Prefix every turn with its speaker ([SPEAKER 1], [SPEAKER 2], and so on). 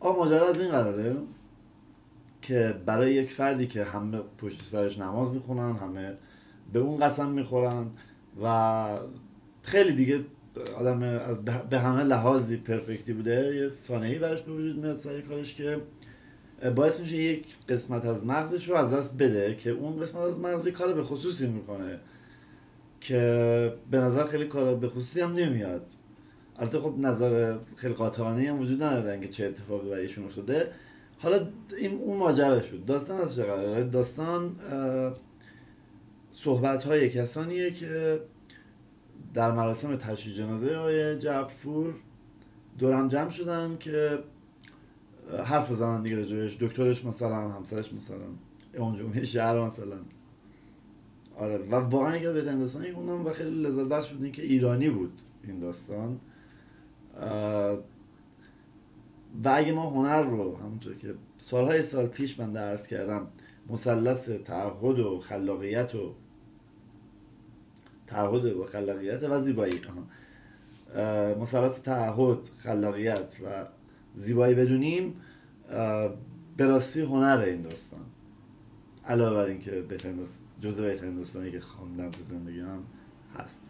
[SPEAKER 1] آقا ماجرا از این قراره که برای یک فردی که همه پشت سرش نماز می‌خونن همه به اون قسم می‌خورن و خیلی دیگه آدم به همه لحاظی پرفکتی بوده یه سانهی براش به وجود میاد سر کارش که باعث میشه یک قسمت از مغزش رو از دست بده که اون قسمت از مغزی کار به خصوصی می‌کنه که به نظر خیلی کار به خصوصی هم نمیاد. البته خب نظر خیلی قاطعانه هم وجود نداره که چه اتفاقی برای ایشون افتاده. حالا این اون ماجراش بود. داستان از چه قراره؟ داستان صحبت های کسانیه که در مراسم تشییع جنازه آقای جعفرپور دورم جمع شدن که حرف بزنن دیگه جایش دکترش مثلا همسرش مثلا اون شهر مثلا. آره و واقعا اگر به داستانی خوندم و خیلی لذت بخش بود که ایرانی بود این داستان. و اگه ما هنر رو همونطور که سالهای سال پیش من درس کردم مثلث تعهد و خلاقیت و تعهد و خلاقیت و زیبایی. مثلث تعهد خلاقیت و زیبایی بدونیم به راستی هنر این داستان. علاوه بر اینکه بهترین جزء بهترین داستانی که خواندم تو زندگی هم هست.